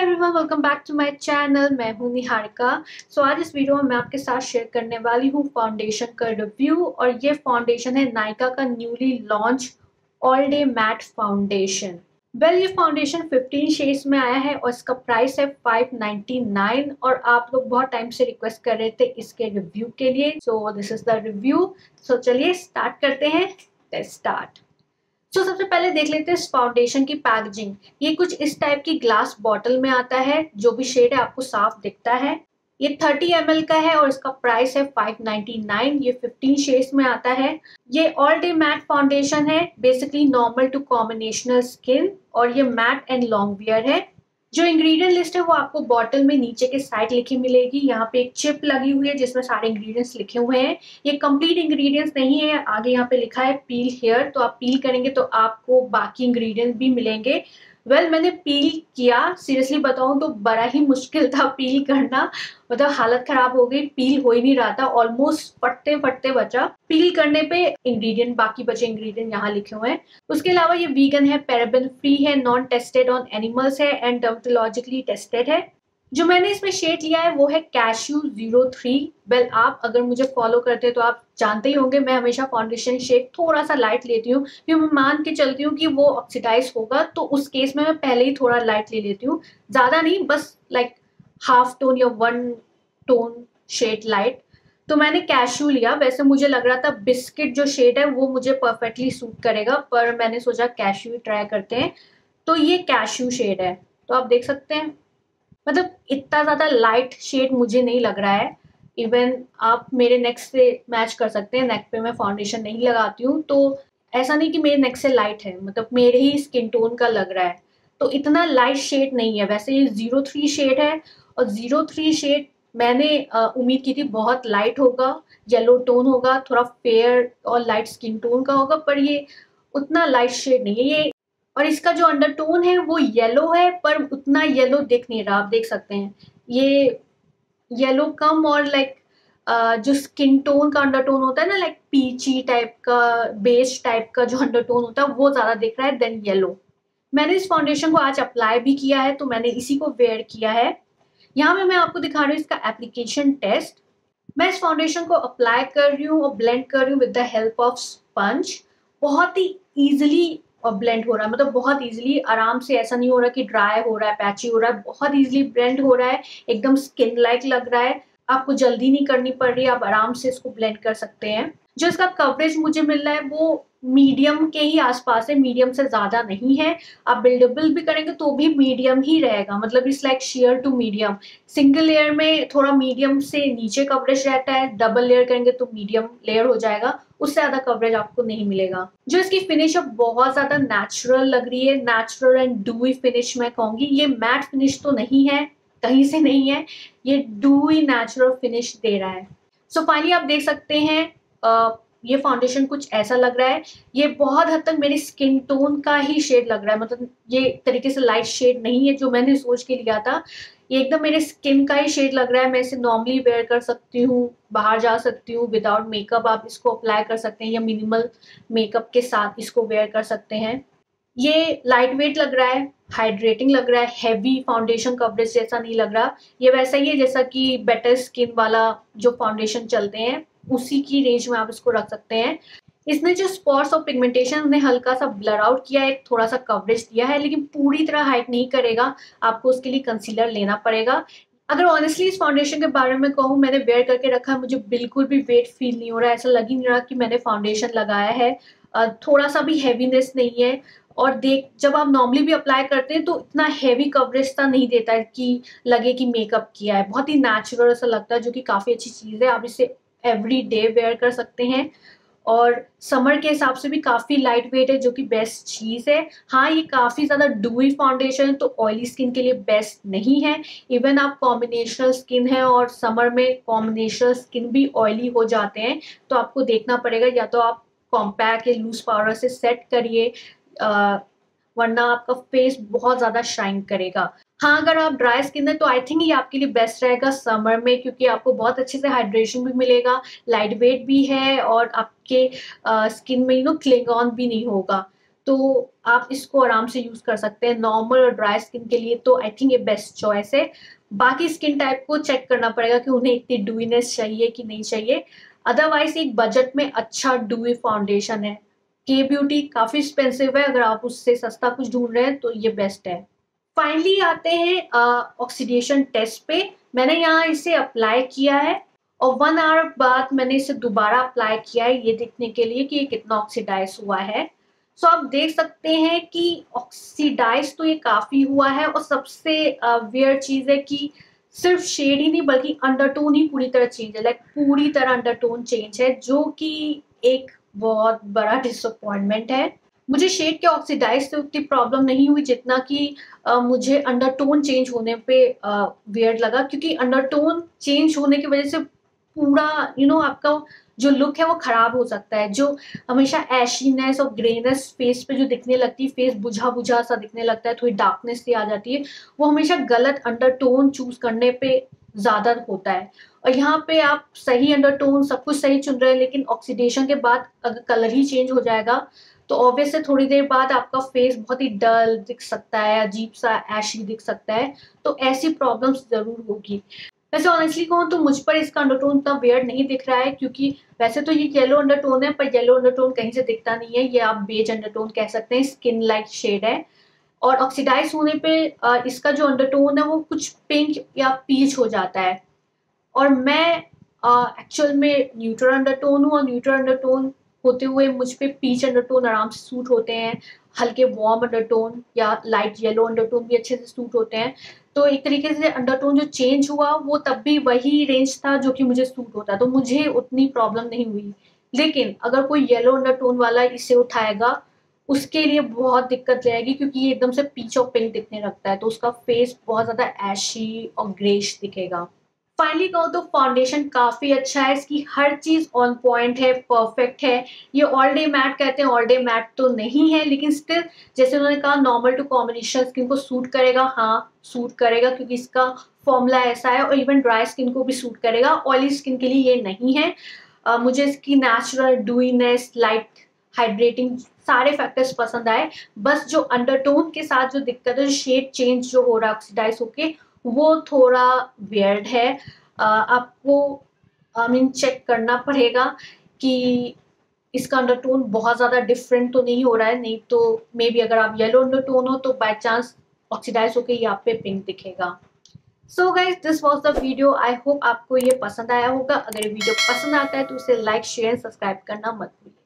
Everyone welcome back to my channel मैं हूँ निहारिका। सो so, आज इस वीडियो में मैं आपके साथ शेयर करने वाली हूँ फाउंडेशन का रिव्यू और ये फाउंडेशन है नायका का newly launch all day matte foundation well ये फाउंडेशन 15 शेड्स में आया है और इसका प्राइस है 599 और आप लोग बहुत टाइम से रिक्वेस्ट कर रहे थे इसके रिव्यू के लिए। So this is the review so चलिए स्टार्ट करते हैं। स्टार्ट सो सबसे पहले देख लेते हैं इस फाउंडेशन की पैकेजिंग ये कुछ इस टाइप की ग्लास बॉटल में आता है, जो भी शेड है आपको साफ़ दिखता है. ये 30 एम का है और इसका प्राइस है 599 ये 15 शेड्स में आता है. ये ऑल डे मैट फाउंडेशन है basically normal to combinational skin और ये मैट एंड लॉन्ग वियर है. जो इंग्रेडिएंट लिस्ट है वो आपको बॉटल में नीचे के साइड लिखी मिलेगी। यहाँ पे एक चिप लगी हुई है जिसमें सारे इंग्रेडिएंट्स लिखे हुए हैं। ये कंप्लीट इंग्रेडिएंट्स नहीं है, आगे यहाँ पे लिखा है पील हेयर तो आप पील करेंगे तो आपको बाकी इंग्रेडिएंट्स भी मिलेंगे। वेल well, मैंने पील किया। सीरियसली बताऊँ तो बड़ा ही मुश्किल था पील करना। मतलब हालत खराब हो गई। पील हो ही नहीं रहा था। ऑलमोस्ट फटते फटते बचा। पील करने पे इंग्रेडिएंट बाकी बचे इंग्रेडिएंट यहाँ लिखे हुए हैं। उसके अलावा ये वीगन है पैराबिन फ्री है नॉन टेस्टेड ऑन एनिमल्स है एंड डॉक्टोलॉजिकली टेस्टेड है। जो मैंने इसमें शेड लिया है वो है कैश्यू ज़ीरो थ्री वेल आप अगर मुझे फॉलो करते हैं तो आप जानते ही होंगे, मैं हमेशा फाउंडेशन शेड थोड़ा सा लाइट लेती हूँ। क्योंकि मैं मान के चलती हूँ कि वो ऑक्सीडाइज होगा तो उस केस में मैं पहले ही थोड़ा लाइट ले लेती हूँ। ज़्यादा नहीं, बस लाइक हाफ़ टोन या वन टोन शेड लाइट तो मैंने कैशू लिया। वैसे मुझे लग रहा था बिस्किट जो शेड है वो मुझे परफेक्टली सूट करेगा, पर मैंने सोचा कैशू ट्राई करते हैं। तो ये कैशू शेड है। तो आप देख सकते हैं। मतलब इतना ज़्यादा लाइट शेड मुझे नहीं लग रहा है। इवन आप मेरे नेक से मैच कर सकते हैं। नेक पे मैं फाउंडेशन नहीं लगाती हूँ। तो ऐसा नहीं कि मेरे नेक से लाइट है। मतलब मेरे ही स्किन टोन का लग रहा है। तो इतना लाइट शेड नहीं है। वैसे ये ज़ीरो थ्री शेड है और ज़ीरो थ्री शेड मैंने उम्मीद की थी बहुत लाइट होगा येलो टोन होगा, थोड़ा फेयर और लाइट स्किन टोन का होगा, पर ये उतना लाइट शेड नहीं है। ये और इसका जो अंडरटोन है वो येलो है, पर उतना येलो दिख नहीं रहा, आप देख सकते हैं। ये येलो कम और लाइक जो स्किन टोन का अंडरटोन होता है ना लाइक पीची टाइप का बेस टाइप का जो अंडरटोन होता है, वो ज़्यादा दिख रहा है देन येलो मैंने इस फाउंडेशन को आज अप्लाई भी किया है तो मैंने इसी को वेयर किया है। यहाँ पे मैं आपको दिखा रही हूँ इसका एप्लीकेशन टेस्ट मैं इस फाउंडेशन को अप्लाई कर रही हूँ और ब्लेंड कर रही हूँ with the help of sponge बहुत ही ईजिली ब्लेंड हो रहा है। मतलब बहुत इजीली आराम से ऐसा नहीं हो रहा कि ड्राई हो रहा है पैची हो रहा है, बहुत इजीली ब्लेंड हो रहा है, एकदम स्किन लाइक लग रहा है। आपको जल्दी नहीं करनी पड़ रही, आप आराम से इसको ब्लेंड कर सकते हैं। जो इसका कवरेज मुझे मिल रहा है, वो मीडियम के ही आसपास है मीडियम से ज़्यादा नहीं है। आप बिल्डेबल भी करेंगे तो भी मीडियम ही रहेगा। मतलब इस like sheer to medium single layer में थोड़ा मीडियम से नीचे कवरेज रहता है डबल लेयर करेंगे तो मीडियम लेयर हो जाएगा। उससे ज़्यादा कवरेज आपको नहीं मिलेगा। जो इसकी फिनिश है बहुत ज़्यादा नेचुरल लग रही है नेचुरल एंड डूई फिनिश मैं कहूँगी, ये मैट फिनिश तो नहीं है, कहीं से नहीं है, ये डूई नेचुरल फिनिश दे रहा है। सो so फाइनली आप देख सकते हैं ये फाउंडेशन कुछ ऐसा लग रहा है। ये बहुत हद तक मेरी स्किन टोन का ही शेड लग रहा है। मतलब ये तरीके से लाइट शेड नहीं है, जो मैंने सोच के लिया था। ये एकदम मेरे स्किन का ही शेड लग रहा है। मैं इसे नॉर्मली वेयर कर सकती हूँ, बाहर जा सकती हूँ विदाउट मेकअप आप इसको अप्लाई कर सकते हैं, या मिनिमल मेकअप के साथ इसको वेयर कर सकते हैं। ये लाइट वेट लग रहा है हाइड्रेटिंग लग रहा है हैवी फाउंडेशन कवरेज जैसा नहीं लग रहा। ये वैसा ही है जैसा कि बेटर स्किन वाला जो फाउंडेशन चलते हैं। उसी की रेंज में आप इसको रख सकते हैं। इसने जो स्पॉट्स और पिगमेंटेशन ने हल्का सा ब्लर आउट किया है थोड़ा सा कवरेज दिया है, लेकिन पूरी तरह हाइट नहीं करेगा, आपको उसके लिए कंसीलर लेना पड़ेगा। अगर ऑनेस्टली इस फाउंडेशन के बारे में कहूँ, मैंने वेयर करके रखा है, मुझे बिल्कुल भी वेट फील नहीं हो रहा ऐसा लग ही नहीं रहा कि मैंने फाउंडेशन लगाया है। थोड़ा सा भी हैवीनेस नहीं है। और देख, जब आप नॉर्मली भी अप्लाई करते हैं तो इतना हैवी कवरेज सा नहीं देता है कि लगे कि मेकअप किया है। बहुत ही नेचुरल सा लगता है, जो कि काफ़ी अच्छी चीज़ है। आप इसे एवरी डे वेयर कर सकते हैं। और समर के हिसाब से भी काफ़ी लाइट वेट है, जो कि बेस्ट चीज़ है। हाँ ये काफ़ी ज़्यादा डूई फाउंडेशन तो ऑयली स्किन के लिए बेस्ट नहीं है। इवन आप कॉम्बिनेशनल स्किन है और समर में कॉम्बिनेशनल स्किन भी ऑयली हो जाते हैं तो आपको देखना पड़ेगा। या तो आप कॉम्पैक्ट या लूज पाउडर से सेट करिए वरना आपका फेस बहुत ज़्यादा शाइन करेगा। हाँ अगर आप ड्राई स्किन है तो आई थिंक ये आपके लिए बेस्ट रहेगा समर में, क्योंकि आपको बहुत अच्छे से हाइड्रेशन भी मिलेगा लाइट वेट भी है और आपके स्किन में यू नो क्लिंग ऑन भी नहीं होगा। तो आप इसको आराम से यूज़ कर सकते हैं नॉर्मल और ड्राई स्किन के लिए तो आई थिंक ये बेस्ट चॉइस है। बाकी स्किन टाइप को चेक करना पड़ेगा कि उन्हें इतनी डूइनेस चाहिए कि नहीं चाहिए। अदरवाइज़ एक बजट में अच्छा डूई फाउंडेशन है। के ब्यूटी काफ़ी एक्सपेंसिव है, अगर आप उससे सस्ता कुछ ढूंढ रहे हैं तो ये बेस्ट है। फाइनली आते हैं ऑक्सीडेशन टेस्ट पे। मैंने यहाँ इसे अप्लाई किया है और वन आवर बाद मैंने इसे दोबारा अप्लाई किया है ये देखने के लिए कि ये कितना ऑक्सीडाइज हुआ है। सो so, आप देख सकते हैं कि ऑक्सीडाइज तो ये काफ़ी हुआ है और सबसे वियर चीज़ है कि सिर्फ़ शेड ही नहीं बल्कि अंडरटोन ही पूरी तरह चेंज है। लाइक पूरी तरह अंडरटोन चेंज है जो कि एक बहुत बड़ा डिसअपॉइंटमेंट है। मुझे शेड के ऑक्सीडाइज से उतनी प्रॉब्लम नहीं हुई जितना कि मुझे अंडरटोन चेंज होने पे वियर्ड लगा क्योंकि अंडरटोन चेंज होने की वजह से पूरा यू you नो know, आपका जो लुक है वो खराब हो सकता है। जो हमेशा एशीनेस और ग्रेनेस फेस पे जो दिखने लगती है फेस बुझा बुझा सा दिखने लगता है थोड़ी डार्कनेस सी आ जाती है वो हमेशा गलत अंडरटोन चूज़ करने पे ज़्यादा होता है। और यहाँ पे आप सही अंडरटोन सब कुछ सही चुन रहे हैं लेकिन ऑक्सीडेशन के बाद अगर कलर ही चेंज हो जाएगा तो ऑब्वियस थोड़ी देर बाद आपका फेस बहुत ही डल दिख सकता है, अजीब सा ऐशी दिख सकता है तो ऐसी प्रॉब्लम्स ज़रूर होगी। वैसे ऑनेस्टली कहूँ तो मुझ पर इसका अंडरटोन इतना वेयर नहीं दिख रहा है, क्योंकि वैसे तो ये येलो अंडरटोन है, पर येलो अंडरटोन कहीं से दिखता नहीं है। ये आप बेज अंडरटोन कह सकते हैं स्किन लाइक शेड है। और ऑक्सीडाइज होने पे इसका जो अंडरटोन है वो कुछ पिंक या पीच हो जाता है। और मैं एक्चुअल में न्यूट्रल अंडरटोन हूँ और न्यूट्रल अंडरटोन होते हुए मुझ पर पीच अंडरटोन आराम से सूट होते हैं, हल्के वार्म अंडरटोन या लाइट येलो अंडरटोन भी अच्छे से सूट होते हैं। तो एक तरीके से अंडरटोन जो चेंज हुआ, वो तब भी वही रेंज था जो कि मुझे सूट होता। तो मुझे उतनी प्रॉब्लम नहीं हुई। लेकिन अगर कोई येलो अंडरटोन वाला इसे उठाएगा, उसके लिए बहुत दिक्कत जाएगी क्योंकि ये एकदम से पीच और पिंक दिखने लगता है। तो उसका फेस बहुत ज़्यादा ऐशी और ग्रेश दिखेगा। फाइनली कहो तो फाउंडेशन काफ़ी अच्छा है इसकी हर चीज़ ऑन पॉइंट है परफेक्ट है। ये ऑल डे मैट कहते हैं ऑल डे मैट तो नहीं है लेकिन स्टिल जैसे उन्होंने कहा नॉर्मल टू कॉम्बिनेशन स्किन को सूट करेगा। हाँ सूट करेगा क्योंकि इसका फॉर्मूला ऐसा है और इवन ड्राई स्किन को भी सूट करेगा। ऑयली स्किन के लिए ये नहीं है। आ, मुझे इसकी नेचुरल डूइनेस लाइट हाइड्रेटिंग सारे फैक्टर्स पसंद आए। बस जो अंडरटोन के साथ जो दिक्कत है शेड चेंज जो हो रहा है ऑक्सीडाइज होके वो थोड़ा वियर्ड है। आपको आई मीन चेक करना पड़ेगा कि इसका अंडरटोन बहुत ज़्यादा डिफरेंट तो नहीं हो रहा है। नहीं तो मे बी अगर आप येलो अंडरटोन हो तो बाय चांस ऑक्सीडाइज होकर ये आप पे पिंक दिखेगा। So guys this was the video I hope आपको ये पसंद आया होगा। अगर ये वीडियो पसंद आता है तो उसे लाइक शेयर सब्सक्राइब करना मत भूलिए।